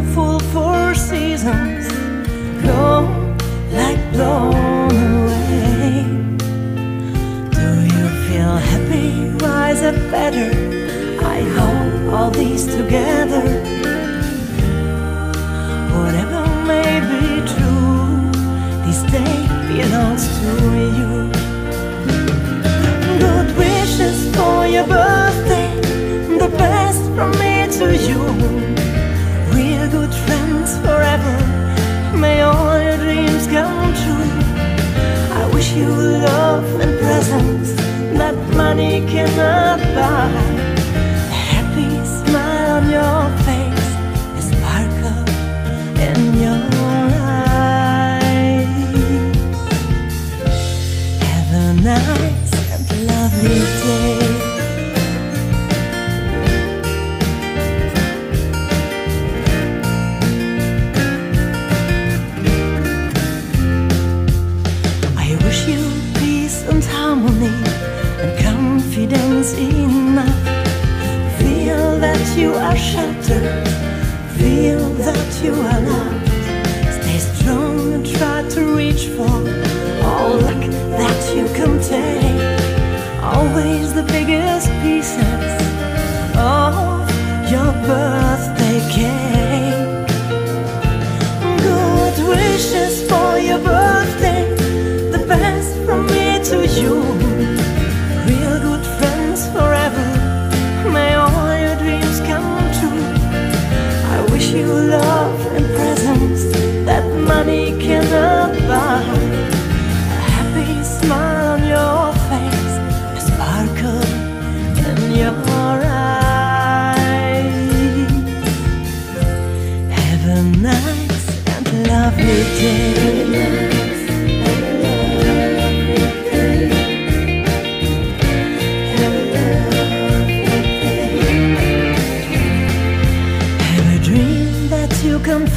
Full four seasons blow like blown away. Do you feel happy? Rise up better? I hold all these together. Whatever may be true, this day belongs to you. Good wishes for your birthday. 間に行けなった confidence enough. Feel that you are sheltered, feel that you are loved. Stay strong and try to reach for all luck that you can take. Always the biggest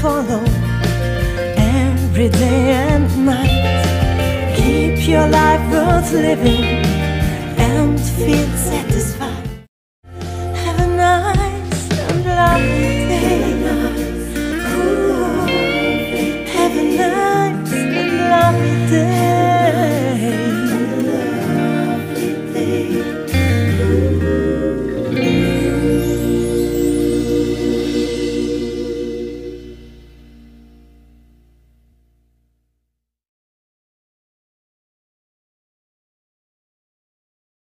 follow every day and night. Keep your life worth living and feel satisfied.